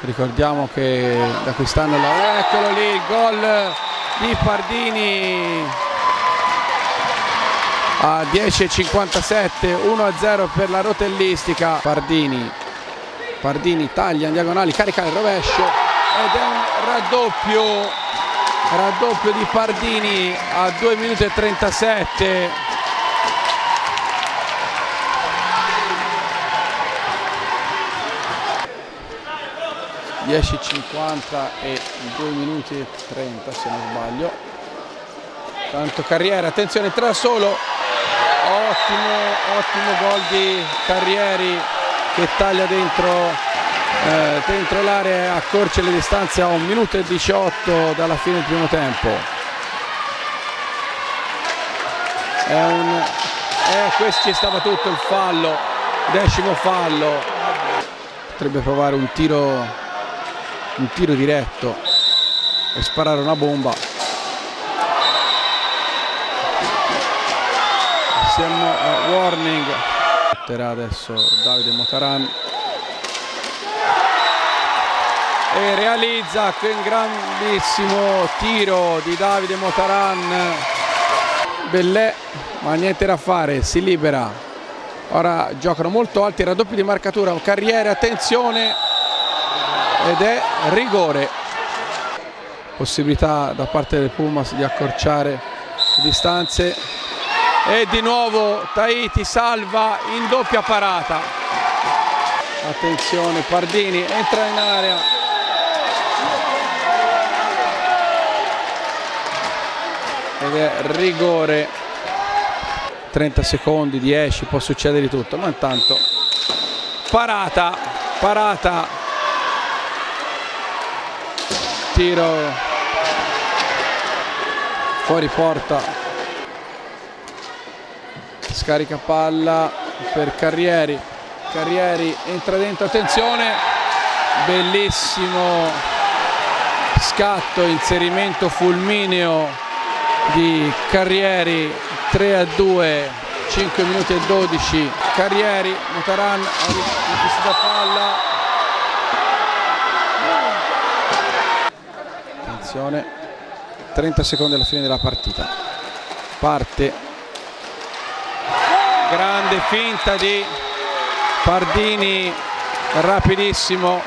ricordiamo che da quest'anno la... eccolo lì il gol di Pardini. A 10.57 1-0 per la rotellistica. Pardini Pardini taglia in diagonali carica il rovescio ed è un raddoppio raddoppio di Pardini a 2 minuti e 37 10.50 e 2 minuti e 30 se non sbaglio. Tanto Carriere, attenzione tra solo. Ottimo, ottimo gol di Carrieri che taglia dentro, eh, dentro l'area e accorcia le distanze a 1 minuto e 18 dalla fine del primo tempo. È un, eh, questo ci stava tutto il fallo decimo fallo. Potrebbe provare un tiro un tiro diretto e sparare una bomba. Siamo a warning. Adesso Davide Motaran. E realizza un grandissimo tiro di Davide Motaran. Bellè ma niente da fare si libera. Ora giocano molto alti raddoppi di marcatura carriere attenzione ed è rigore. Possibilità da parte del Pumas di accorciare le distanze. E di nuovo Tahiti salva in doppia parata. Attenzione Pardini entra in area. Ed è rigore. 30 secondi 10 può succedere di tutto ma intanto parata parata tiro. Fuori porta. Scarica palla per Carrieri. Carrieri entra dentro attenzione. Bellissimo scatto inserimento fulmineo di Carrieri. 3 a 2 5 minuti e 12 Carrieri Motaran ha da palla attenzione 30 secondi alla fine della partita. Parte. Grande finta di Pardini rapidissimo